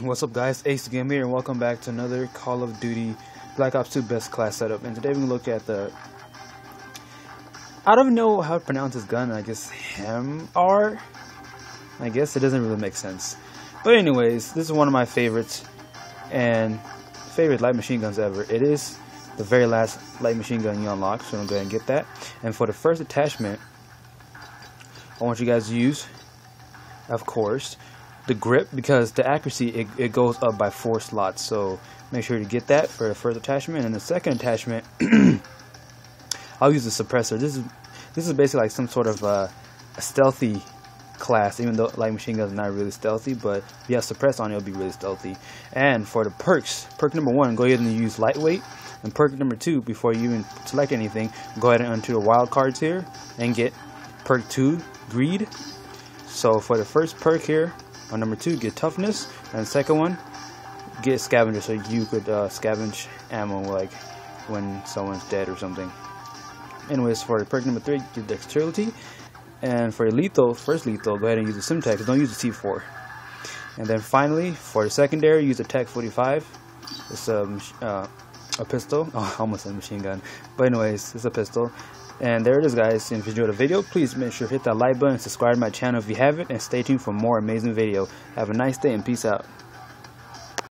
What's up guys, Ace Game here and welcome back to another Call of Duty Black Ops 2 best class setup. And today we're going to look at the I don't know how to pronounce this gun, I guess HAMR I guess it doesn't really make sense. But anyways, this is one of my favorites and favorite light machine guns ever. It is the very last light machine gun you unlock so I'm going to go ahead and get that. And for the first attachment I want you guys to use of course the grip because the accuracy it, it goes up by four slots. So make sure to get that for the first attachment. And the second attachment I'll use the suppressor. This is this is basically like some sort of uh, a stealthy class even though light machine guns are not really stealthy but if you have suppress on it, it'll be really stealthy. And for the perks perk number one go ahead and use lightweight. And perk number two before you even select anything go ahead and enter the wild cards here and get perk two greed. So for the first perk here on number two, get toughness, and second one, get scavenger, so you could uh, scavenge ammo like when someone's dead or something. Anyways, for perk number three, get dexterity, and for lethal, first lethal, go ahead and use the Semtex. Don't use the C4. And then finally, for the secondary, use a Tac-45. It's a, uh, a pistol. Oh, almost a machine gun. But anyways, it's a pistol. And there it is guys, if you enjoyed the video, please make sure to hit that like button, subscribe to my channel if you haven't, and stay tuned for more amazing video. Have a nice day and peace out.